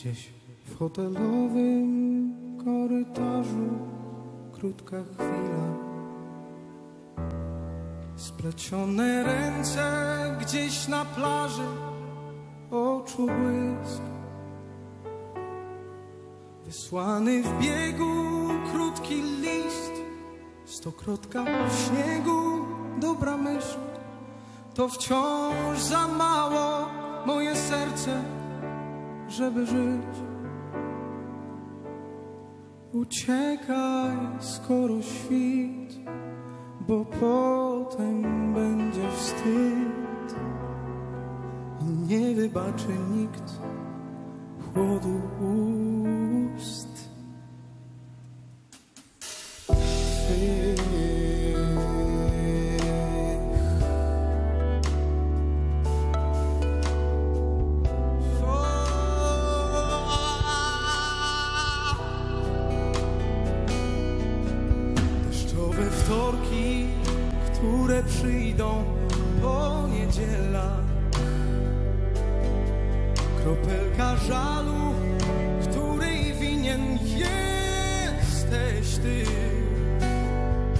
Gdzieś w hotelowym korytarzu krótka chwila. Splecione ręce gdzieś na plaży, oczu błysk. Wysłany w biegu krótki list, stokrotka w śniegu, dobra myśl. To wciąż za mało moje serce, żeby żyć. Uciekaj, skoro świt, bo potem będzie wstyd nie wybaczy nikt chłodu przyjdą po niedzielach. Kropelka żalu, której winien jesteś ty.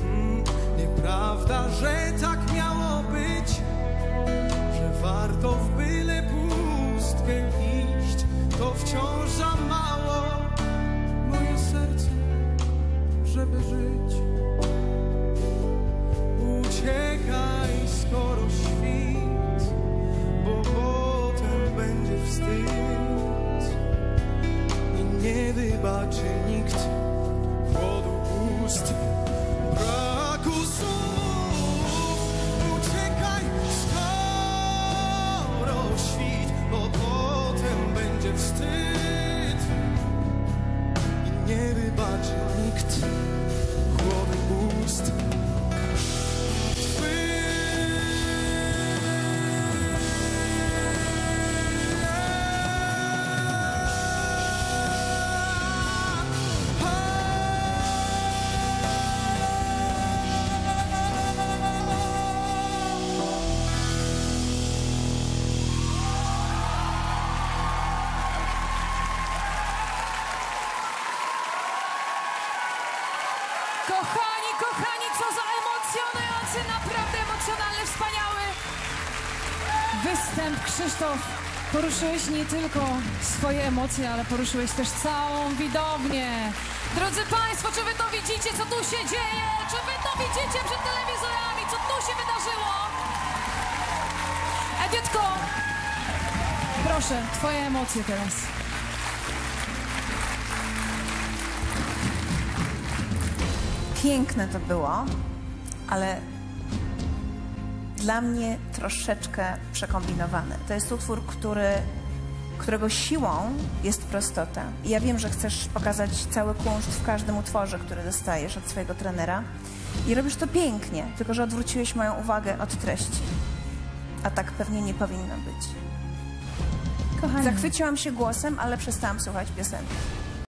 Mm, Nieprawda, że tak miało być, że warto w byle pustkę iść. To wciąż za mało moje serce, żeby żyć. Nie wybaczy nikt. Chłodu ust. Braku słów, uciekaj, skoro świt, bo potem będzie wstyd. Nie wybaczy nikt Kochani, kochani, co za emocjonujący, naprawdę emocjonalny, wspaniały występ. Krzysztof, poruszyłeś nie tylko swoje emocje, ale poruszyłeś też całą widownię. Drodzy Państwo, czy Wy to widzicie, co tu się dzieje? Czy Wy to widzicie przed telewizorami, co tu się wydarzyło? Edytko, proszę, Twoje emocje teraz. Piękne to było, ale dla mnie troszeczkę przekombinowane. To jest utwór, który, którego siłą jest prostota. I ja wiem, że chcesz pokazać cały kunszt w każdym utworze, który dostajesz od swojego trenera. I robisz to pięknie, tylko że odwróciłeś moją uwagę od treści. A tak pewnie nie powinno być. Kochani. Zachwyciłam się głosem, ale przestałam słuchać piosenki.